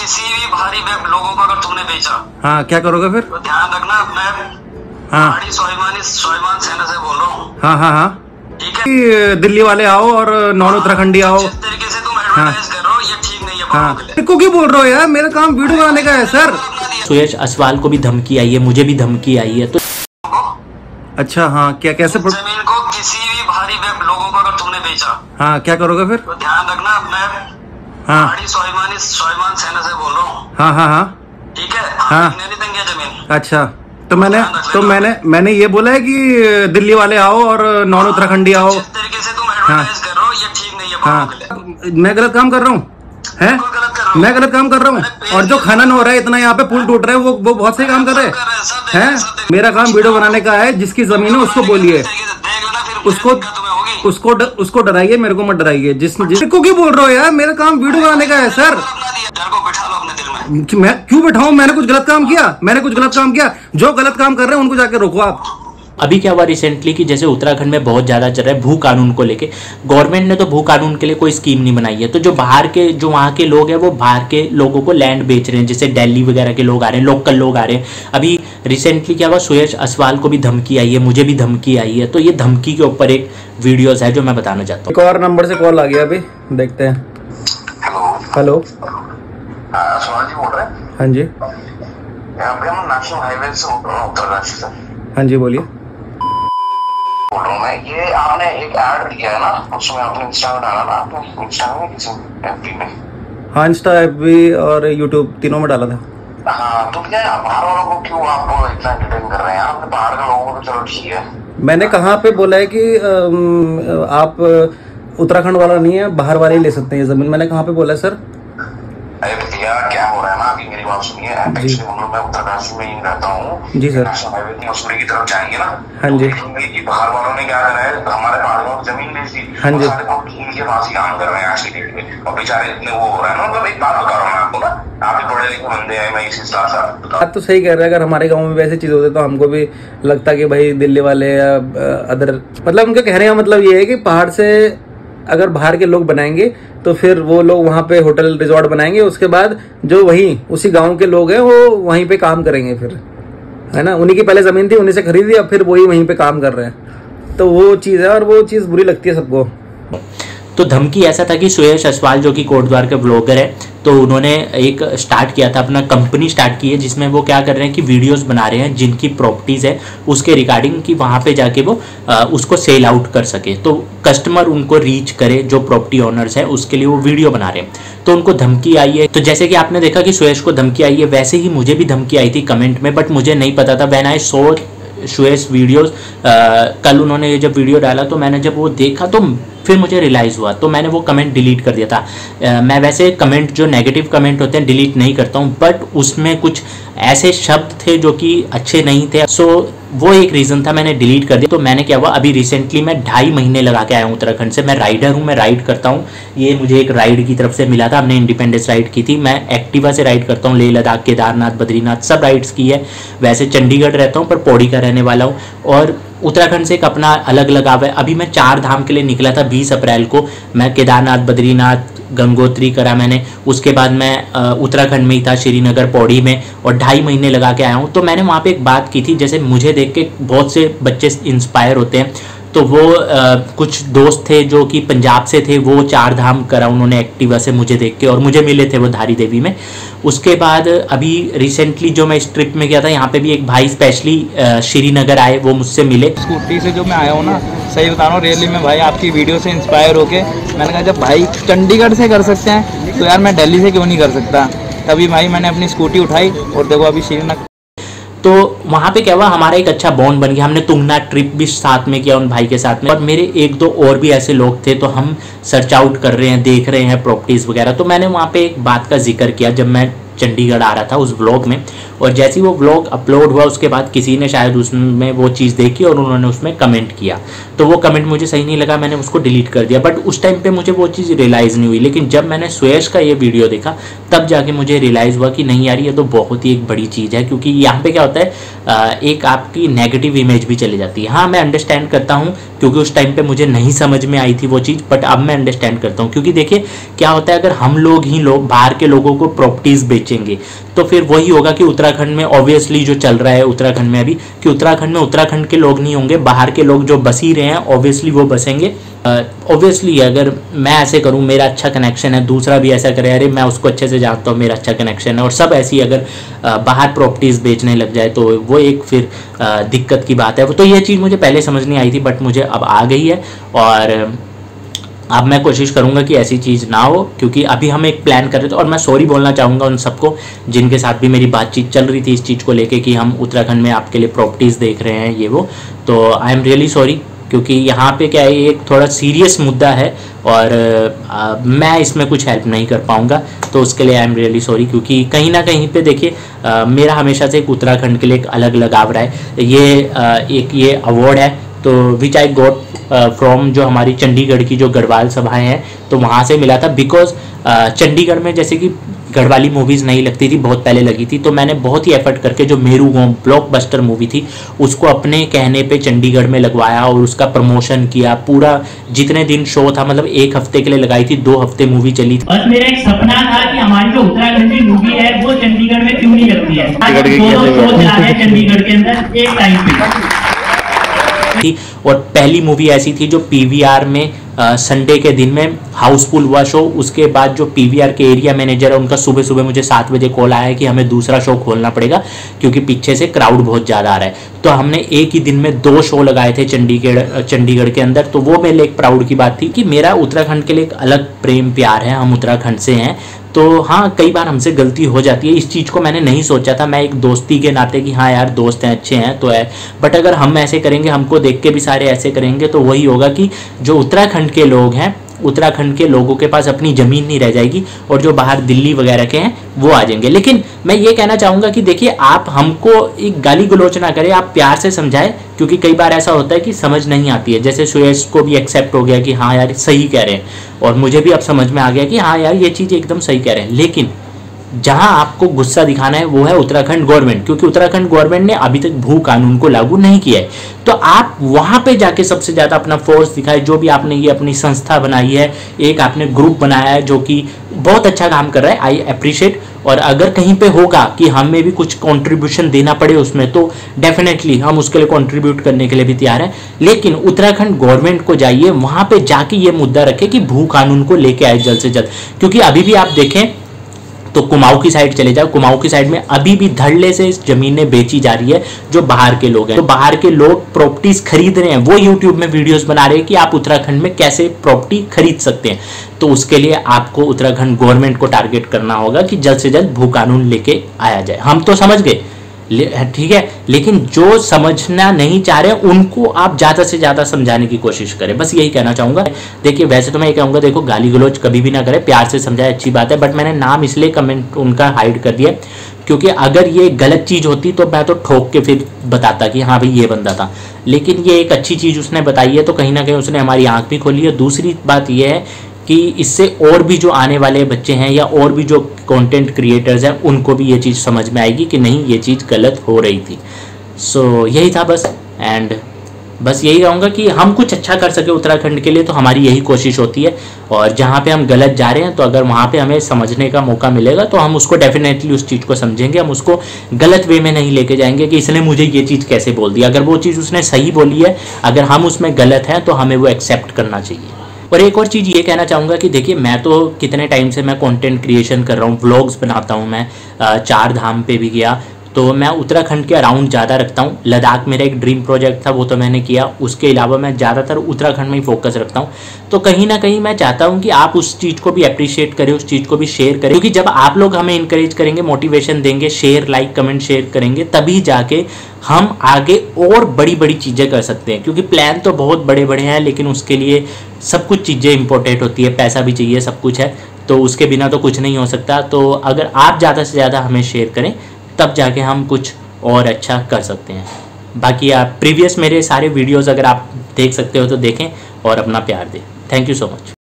किसी भी भारी व्यक्ति लोगों को अगर तुमने बेचा हाँ क्या करोगे फिर? तो ध्यान रखना मैं हाँ। स्वाभिमानी स्वाभिमान सेना से बोल रहा हूँ। हाँ हाँ हाँ। ठीक है? दिल्ली वाले आओ और नॉन उत्तराखंडी आओ। जिस तरीके से तुम एडवर्टाइज कर रहे हो ये ठीक नहीं है हाँ। के क्यों बोल रहे हो यार? मेरा काम वीडियो बनाने का है सर। सुयश असवाल को भी धमकी आई है मुझे भी धमकी आई है तो अच्छा हाँ क्या कैसे प्रो- ज़मीन को किसी भी भारी व्यक्ति लोगों को अगर तुमने बेचा हाँ क्या करोगे फिर? तो ध्यान रखना मैं हाँ। स्वाभिमानी स्वाभिमान सेना से बोल रहा हूँ। हाँ हाँ हाँ। ठीक है? हाँ। हाँ नहीं ज़मीन? अच्छा। तो मैंने तो मैंने मैंने ये बोला है कि दिल्ली वाले आओ और नॉन उत्तराखंडी आओ। जिस तरीके से तुम एडवर्टाइज कर रहे हो ये ठीक नहीं है हाँ। मैं गलत काम कर रहा हूँ? हैं? हो। मैं गलत काम कर रहा हूँ? और जो खनन हो रहा है इतना यहाँ पे पुल टूट रहा है वो वो बहुत सही काम कर। रहे हैं, हैं? हैं, मेरा काम वीडियो बनाने का है जिसकी ज़मीन है उसको बोलिए। उसको उसको ड, उसको डराइए मेरे को मत डराइए। जिस जिसको क्यों बोल रहे हो यार? मेरा काम वीडियो बनाने का है सर। को कि मैं क्यों बैठाऊं? मैंने कुछ गलत काम किया। मैंने कुछ गलत काम किया। जो गलत काम कर रहे हैं उनको जाके रोको आप। अभी क्या हुआ रिसेंटली कि जैसे उत्तराखंड में बहुत ज़्यादा चल रहा है भू कानून को लेके। गवर्नमेंट ने तो भू कानून के लिए कोई स्कीम नहीं बनाई है। तो जो बाहर के जो वहाँ के लोग हैं वो बाहर के लोगों को लैंड बेच रहे हैं। जैसे दिल्ली वगैरह के लोग आ रहे हैं लोकल लोग आ रहे हैं। अभी रिसेंटली क्या हुआ सुयश असवाल को भी धमकी आई है मुझे भी धमकी आई है। तो ये धमकी के ऊपर एक वीडियोस है जो मैं बताना चाहता हूँ। एक और नंबर से कॉल आ गया अभी देखते हैं। हेलो हेलो सोना जी बोल रहे हैं। हाँ जी। हूँ हाँ जी बोलिए। हूँ मैं ये आपने एक ऐड दिया है ना उसमें आपने इंस्टा में डाला ना आपने इंस्टा में किसी में। हाँ इंस्टा एफ़ और यूट्यूब तीनों में डाला था। हाँ तो क्या बाहर वालों को क्यों आप इतना एंटरटेन कर रहे हैं? आप बाहर के लोगों को तो चलो ठीक है। मैंने कहाँ पे बोला है कि आप उत्तराखंड वाला नहीं है बाहर वाले ही ले सकते हैं ये ज़मीन। मैंने कहाँ पे बोला है सर? अरे भैया क्या हो रहा है ना अभी मेरी बात सुनिए एक्चुअली हम लोग मैं उत्तरकाशी में ही रहता हूँ जी सर हाईवे मसूरी की तरफ़ जाएँगे ना हाँ जी। तो देखेंगे कि बाहर वालों ने क्या करा है हमारे पहाड़ों में ज़मीन बेच दी हाँ जी। इनके पास ही काम कर रहे हैं आज की डेट में और बेचारे इतने वो हो रहे हैं ना मतलब एक बात बता रहा हूँ आपको ना आप भी पढ़े लिखे बंदे हैं मैं इसी हिसाब से बात तो सही कह रहे हैं अगर हमारे गाँव में वैसे चीज़ होते तो हमको भी लगता कि भाई दिल्ली वाले या अदर मतलब उनके कहने का मतलब ये है कि पहाड़ से अगर बाहर के लोग बनाएँगे तो फिर वो लोग वहाँ पे होटल, रिजॉर्ट बनाएँगे, उसके बाद जो वहीं, उसी गाँव के लोग हैं, वो वहीं पे काम करेंगे फिर। है ना? उन्हीं की पहले ज़मीन थी, उन्हीं से खरीदी, अब फिर वही वहीं पर काम कर रहे हैं। तो वो चीज़ है और वो चीज़ बुरी लगती है सबको। तो धमकी ऐसा था कि सुयश असवाल जो कि कोटद्वार के ब्लॉगर है तो उन्होंने एक स्टार्ट किया था अपना कंपनी स्टार्ट की है जिसमें वो क्या कर रहे हैं कि वीडियोस बना रहे हैं जिनकी प्रॉपर्टीज़ है उसके रिगार्डिंग कि वहाँ पे जाके वो अ, उसको सेल आउट कर सके। तो कस्टमर उनको रीच करे जो प्रॉपर्टी ओनर्स हैं उसके लिए वो वीडियो बना रहे हैं। तो उनको धमकी आई है। तो जैसे कि आपने देखा कि सुयश को धमकी आई है वैसे ही मुझे भी धमकी आई थी कमेंट में बट मुझे नहीं पता था। When I so shoes videos कल उन्होंने ये जब वीडियो डाला तो मैंने जब वो देखा तो फिर मुझे रियलाइज़ हुआ तो मैंने वो कमेंट डिलीट कर दिया था। अ, मैं वैसे कमेंट जो नेगेटिव कमेंट होते हैं डिलीट नहीं करता हूँ बट उसमें कुछ ऐसे शब्द थे जो कि अच्छे नहीं थे। सो वो एक रीज़न था मैंने डिलीट कर दिया। तो मैंने क्या हुआ अभी रिसेंटली मैं ढाई महीने लगा के आया हूँ उत्तराखंड से। मैं राइडर हूँ मैं राइड करता हूँ। ये मुझे एक राइड की तरफ़ से मिला था हमने इंडिपेंडेंस राइड की थी। मैं एक्टिवा से राइड करता हूँ लेह लद्दाख केदारनाथ बद्रीनाथ सब राइड्स की है। वैसे चंडीगढ़ रहता हूँ पर पौड़ी का रहने वाला हूँ। और उत्तराखंड से एक अपना अलग लगाव है। अभी मैं चार धाम के लिए निकला था बीस अप्रैल को। मैं केदारनाथ, बद्रीनाथ, गंगोत्री करा मैंने। उसके बाद मैं उत्तराखंड में ही था, श्रीनगर, पौड़ी में, और ढाई महीने लगा के आया हूँ। तो मैंने वहाँ पे एक बात की थी, जैसे मुझे देख के बहुत से बच्चे इंस्पायर होते हैं। तो वो अ, कुछ दोस्त थे जो कि पंजाब से थे वो चार धाम करा उन्होंने एक्टिवा से मुझे देख के और मुझे मिले थे वो धारी देवी में। उसके बाद अभी रिसेंटली जो मैं इस ट्रिप में गया था यहाँ पे भी एक भाई स्पेशली श्रीनगर आए वो मुझसे मिले। स्कूटी से जो मैं आया हूँ ना सही बता रहा हूँ रियली में भाई आपकी वीडियो से इंस्पायर होके मैंने कहा जब भाई चंडीगढ़ से कर सकते हैं तो यार मैं दिल्ली से क्यों नहीं कर सकता? तभी भाई मैंने अपनी स्कूटी उठाई और देखो अभी श्रीनगर तो वहाँ पे क्या हुआ, हमारा एक अच्छा बॉन्ड बन गया। हमने तुंगना ट्रिप भी साथ में किया, उन भाई के साथ में। और मेरे एक दो और भी ऐसे लोग थे तो हम सर्च आउट कर रहे हैं, देख रहे हैं प्रॉपर्टीज़ वगैरह। तो मैंने वहाँ पे एक बात का ज़िक्र किया, जब मैं चंडीगढ़ आ रहा था उस ब्लॉग में। और जैसे वो ब्लॉग अपलोड हुआ, उसके बाद किसी ने शायद उसमें वो चीज़ देखी और उन्होंने उसमें कमेंट किया। तो वो कमेंट मुझे सही नहीं लगा, मैंने उसको डिलीट कर दिया। बट उस टाइम पे मुझे वो चीज़ रियलाइज़ नहीं हुई। लेकिन जब मैंने सुयश का ये वीडियो देखा, तब जाके मुझे रियलाइज़ हुआ कि नहीं यार, ये तो बहुत ही एक बड़ी चीज़ है। क्योंकि यहाँ पर क्या होता है एक आपकी नेगेटिव इमेज भी चली जाती है। हाँ मैं अंडरस्टैंड करता हूँ, क्योंकि उस टाइम पर मुझे नहीं समझ में आई थी वो चीज़ बट अब मैं अंडरस्टैंड करता हूँ। क्योंकि देखिए, क्या होता है, अगर हम लोग ही लोग बाहर के लोगों को प्रॉपर्टीज़ बेचेंगे तो फिर वही होगा कि उत्तराखंड में ऑब्वियसली जो चल रहा है उत्तराखंड में अभी, कि उत्तराखंड में उत्तराखंड के लोग नहीं होंगे, बाहर के लोग जो बस ही रहे हैं ऑब्वियसली वो बसेंगे। ऑब्वियसली अगर मैं ऐसे करूँ, मेरा अच्छा कनेक्शन है, दूसरा भी ऐसा करे, अरे मैं उसको अच्छे से जानता हूँ, मेरा अच्छा कनेक्शन है, और सब ऐसी अगर बाहर प्रॉपर्टीज़ बेचने लग जाए तो वो एक फिर दिक्कत की बात है। तो ये चीज़ मुझे पहले समझ नहीं आई थी बट मुझे अब आ गई है, और अब मैं कोशिश करूँगा कि ऐसी चीज़ ना हो क्योंकि अभी हम एक प्लान कर रहे थे और मैं सॉरी बोलना चाहूँगा उन सबको जिनके साथ भी मेरी बातचीत चल रही थी इस चीज़ को लेके कि हम उत्तराखंड में आपके लिए प्रॉपर्टीज़ देख रहे हैं ये वो। तो आई एम रियली सॉरी क्योंकि यहाँ पे क्या है एक थोड़ा सीरियस मुद्दा है और आ, मैं इसमें कुछ हेल्प नहीं कर पाऊँगा। तो उसके लिए आई एम रियली सॉरी क्योंकि कहीं ना कहीं पे देखिए मेरा हमेशा से एक उत्तराखंड के लिए एक अलग लगाव रहा है। ये आ, एक ये अवार्ड है तो विच आई गोट फ्रॉम जो हमारी चंडीगढ़ की जो गढ़वाल सभाएँ हैं तो वहाँ से मिला था बिकॉज़ चंडीगढ़ में जैसे कि गढ़वाली मूवीज़ नहीं लगती थी बहुत पहले लगी थी तो मैंने बहुत ही एफर्ट करके जो मेरू गोम ब्लॉकबस्टर मूवी थी उसको अपने कहने पे चंडीगढ़ में लगवाया और उसका प्रमोशन किया। पूरा जितने दिन शो था मतलब एक हफ़्ते के लिए लगाई थी दो हफ़्ते मूवी चली थी। बस मेरा एक सपना था कि हमारी जो उत्तराखंडी मूवी है वो चंडीगढ़ में क्यों नहीं लगती है? चंडीगढ़ के अंदर एक टाइम पे। थी और पहली मूवी ऐसी थी जो पीवीआर में संडे के दिन में हाउसफुल हुआ शो उसके बाद जो पीवीआर के एरिया मैनेजर है, उनका सुबह सुबह मुझे सात बजे कॉल आया कि हमें दूसरा शो खोलना पड़ेगा क्योंकि पीछे से क्राउड बहुत ज़्यादा आ रहा है। तो हमने एक ही दिन में दो शो लगाए थे चंडीगढ़ चंडीगढ़ के अंदर। तो वो मेरे लिए एक प्राउड की बात थी कि मेरा उत्तराखंड के लिए एक अलग प्रेम प्यार है। हम उत्तराखंड से हैं। तो हाँ कई बार हमसे गलती हो जाती है। इस चीज़ को मैंने नहीं सोचा था। मैं एक दोस्ती के नाते कि हाँ यार, दोस्त हैं, अच्छे हैं तो है। बट अगर हम ऐसे करेंगे, हमको देख के भी सारे ऐसे करेंगे तो वही होगा कि जो उत्तराखंड के लोग हैं उत्तराखंड के लोगों के पास अपनी ज़मीन नहीं रह जाएगी और जो बाहर दिल्ली वगैरह के हैं, वो आ जाएँगे। लेकिन मैं ये कहना चाहूँगा कि देखिए, आप हमको एक गाली गलोच ना करें, आप प्यार से समझाएँ, क्योंकि कई बार ऐसा होता है कि समझ नहीं आती है। जैसे सुयश को भी एक्सेप्ट हो गया कि हाँ यार, सही कह रहे हैं। और मुझे भी अब समझ में आ गया कि हाँ यार, ये चीज़ एकदम सही कह रहे हैं। लेकिन जहाँ आपको गुस्सा दिखाना है, वो है उत्तराखंड गवर्नमेंट। क्योंकि उत्तराखंड गवर्नमेंट ने अभी तक भू कानून को लागू नहीं किया है। तो आप वहाँ पे जाके सबसे ज़्यादा अपना फोर्स दिखाए, जो भी आपने ये अपनी संस्था बनाई है, एक आपने ग्रुप बनाया है, जो कि बहुत अच्छा काम कर रहा है आई अप्रिशिएट और अगर कहीं पे होगा कि हमें भी कुछ कंट्रीब्यूशन देना पड़े उसमें तो डेफिनेटली हम उसके लिए कंट्रीब्यूट करने के लिए भी तैयार हैं। लेकिन उत्तराखंड गवर्नमेंट को जाइए, वहाँ पे जाके ये मुद्दा रखे कि भू कानून को लेके आए जल्द से जल्द। क्योंकि अभी भी आप देखें तो कुमाऊ की साइड चले जाओ। कुमाऊ की साइड में अभी भी धड़ल्ले से जमीनें बेची जा रही है, जो बाहर के लोग हैं। तो बाहर के लोग प्रॉपर्टीज़ खरीद रहे हैं। वो यूट्यूब में वीडियोस बना रहे हैं कि आप उत्तराखंड में कैसे प्रॉपर्टी खरीद सकते हैं। तो उसके लिए आपको उत्तराखंड गवर्नमेंट को टारगेट करना होगा कि जल्द से जल्द भू कानून लेके आया जाए। हम तो समझ गए। ठीक है? लेकिन जो समझना नहीं चाह रहे, उनको आप ज़्यादा से ज़्यादा समझाने की कोशिश करें। बस यही कहना चाहूँगा। देखिए, वैसे तो मैं ये कहूँगा, देखो गाली गलोच कभी भी ना करें। प्यार से समझाए, अच्छी बात है बट मैंने नाम इसलिए कमेंट उनका हाइड कर दिया, क्योंकि अगर ये गलत चीज़ होती तो मैं तो ठोक के फिर बताता कि हाँ भाई, ये बंदा था। लेकिन ये एक अच्छी चीज़ उसने बताई है तो कहीं ना कहीं उसने हमारी आँख भी खोली है। दूसरी बात यह है कि इससे और भी जो आने वाले बच्चे हैं या और भी जो कंटेंट क्रिएटर्स हैं उनको भी ये चीज़ समझ में आएगी कि नहीं ये चीज़ गलत हो रही थी। सो so, यही था बस एंड बस यही कहूँगा कि हम कुछ अच्छा कर सके उत्तराखंड के लिए तो हमारी यही कोशिश होती है। और जहाँ पे हम गलत जा रहे हैं तो अगर वहाँ पे हमें समझने का मौका मिलेगा तो हम उसको डेफिनेटली उस चीज़ को समझेंगे। हम उसको गलत वे में नहीं लेके जाएँगे कि इसने मुझे ये चीज़ कैसे बोल दी। अगर वो चीज़ उसने सही बोली है अगर हम उसमें गलत हैं तो हमें वो एक्सेप्ट करना चाहिए। और एक और चीज़ ये कहना चाहूँगा कि देखिए, मैं तो कितने टाइम से मैं कंटेंट क्रिएशन कर रहा हूँ व्लॉग्स बनाता हूँ मैं। चार धाम पे भी गया तो मैं उत्तराखंड के अराउंड ज़्यादा रखता हूँ। लद्दाख मेरा एक ड्रीम प्रोजेक्ट था, वो तो मैंने किया। उसके अलावा मैं ज़्यादातर उत्तराखंड में ही फोकस रखता हूँ। तो कहीं ना कहीं मैं चाहता हूँ कि आप उस चीज़ को भी अप्रिशिएट करें, उस चीज़ को भी शेयर करें। क्योंकि जब आप लोग हमें इंकरेज करेंगे मोटिवेशन देंगे शेयर लाइक कमेंट शेयर करेंगे, तभी जाके हम आगे और बड़ी बड़ी चीज़ें कर सकते हैं। क्योंकि प्लान तो बहुत बड़े बड़े हैं, लेकिन उसके लिए सब कुछ चीज़ें इंपॉर्टेंट होती है। पैसा भी चाहिए, सब कुछ है। तो उसके बिना तो कुछ नहीं हो सकता। तो अगर आप ज़्यादा से ज़्यादा हमें शेयर करें तब जाके हम कुछ और अच्छा कर सकते हैं। बाकी आप प्रीवियस मेरे सारे वीडियोस अगर आप देख सकते हो तो देखें और अपना प्यार दें। Thank you so much